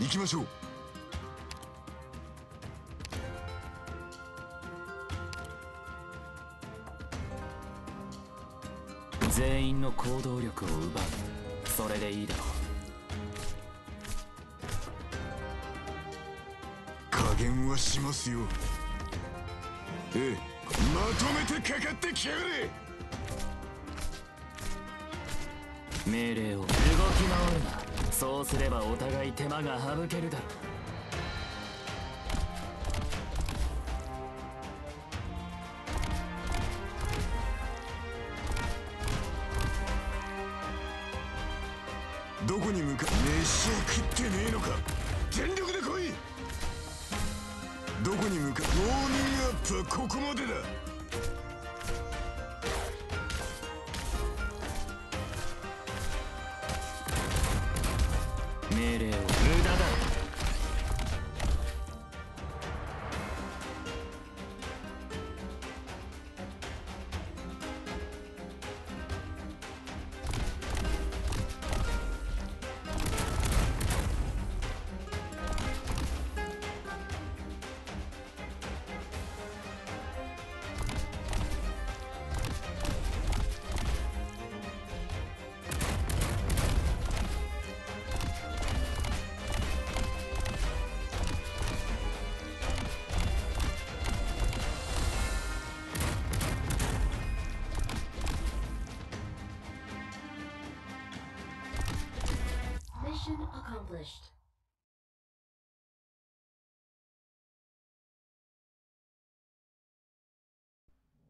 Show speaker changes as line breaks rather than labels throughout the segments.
行きましょう。
全員の行動力を奪う。それでいいだろう。
加減はしますよ。ええまとめてかかってきやがれ。
命令を。動き回るなそうすればお互い手間が省けるだろう。
どこに向か飯を食ってねえのか？全力で来い！どこに向かウォーニングアップはここまでだ。
命令を無駄だ。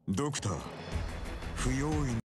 ドクター不用意。